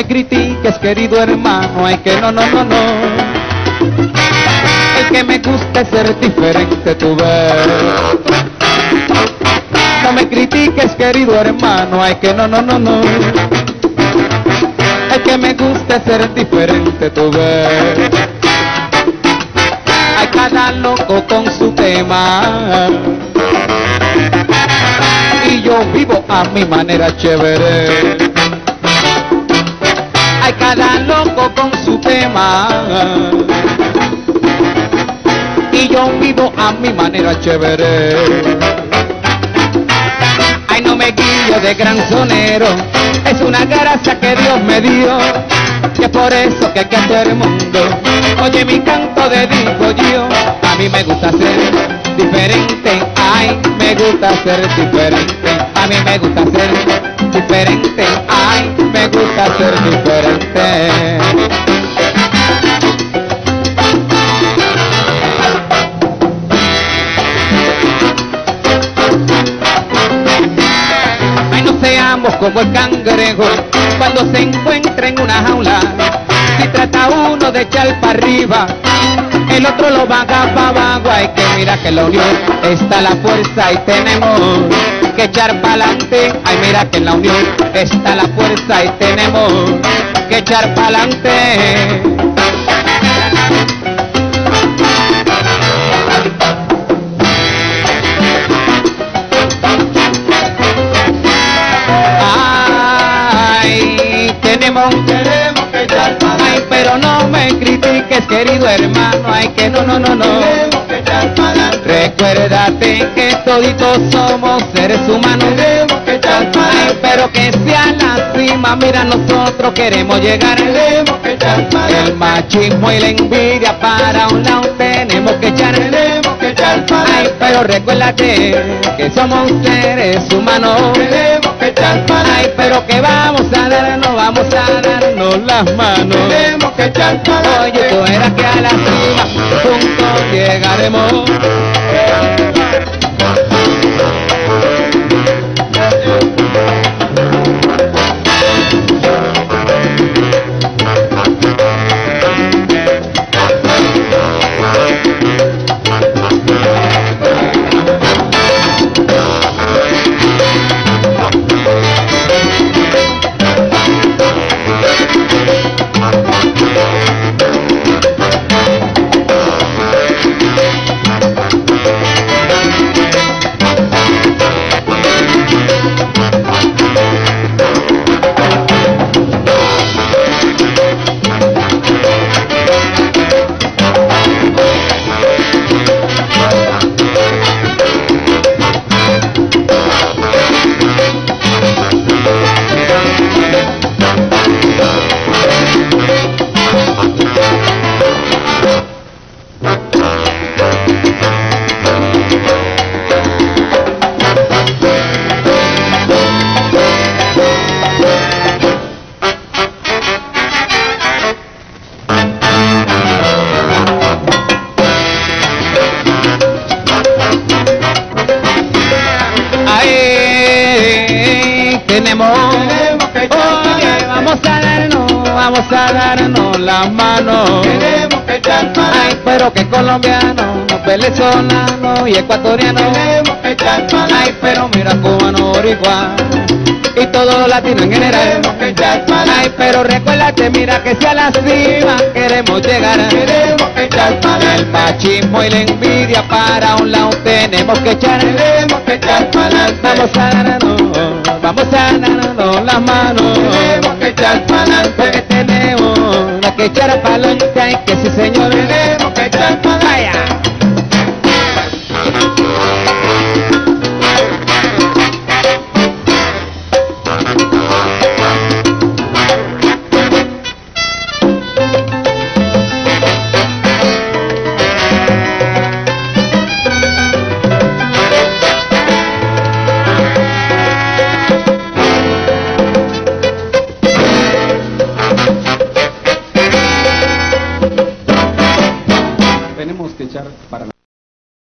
me critiques, querido hermano, ay que no, no, no, no. El que me gusta ser diferente, tú ves. No me critiques, querido hermano, ay que no, no, no, no. El que me gusta es ser diferente, tú ves. Hay cada loco con su tema. Y yo vivo a mi manera chévere. Hay cada loco con su tema. Y yo vivo a mi manera chévere. Ay, no me guío de gran sonero, es una gracia que Dios me dio, que por eso que que todo el mundo. Oye mi canto dedico yo, a mí me gusta ser diferente, ay, me gusta ser diferente, a mí me gusta ser diferente, ay, me gusta ser diferente. Ay, no seamos como el cangrejo cuando se encuentra en una jaula. Si trata uno de echar para arriba, el otro lo vaga para abajo. Hay que mira que la unión está la fuerza y tenemos que echar para adelante. Ay, mira que en la unión está la fuerza y tenemos que echar para adelante. Ay, tenemos, tenemos que echar para Ay, pero no me critiques, querido hermano. Ay, que no, no, no, no. Recuérdate que toditos somos seres humanos. Tenemos que Ay, pero que sea la cima. Mira, nosotros queremos llegar. Tenemos que El machismo y la envidia para un lado tenemos que echar. Tenemos que Ay, pero recuérdate que somos seres humanos. Tenemos que Ay, pero que vamos a darnos, vamos a darnos las manos. Tenemos que Oye, tú eras que a la cima juntos llegaremos. Tenemos, oye, vamos a darnos, vamos a darnos las manos. Tenemos que Ay, pero que colombiano, venezolano y ecuatoriano. Tenemos que Ay, pero mira cubano, boricua y todo latino en general. Tenemos que echar para Ay, pero recuérdate, mira que sea la cima queremos llegar. Tenemos que echar para El machismo y la envidia para un lado tenemos que echar. Tenemos que echar para Vamos a darnos, vamos a darnos las manos. Tenemos que echar para Porque tenemos que echar ay, que sí señor. Tenemos que echar para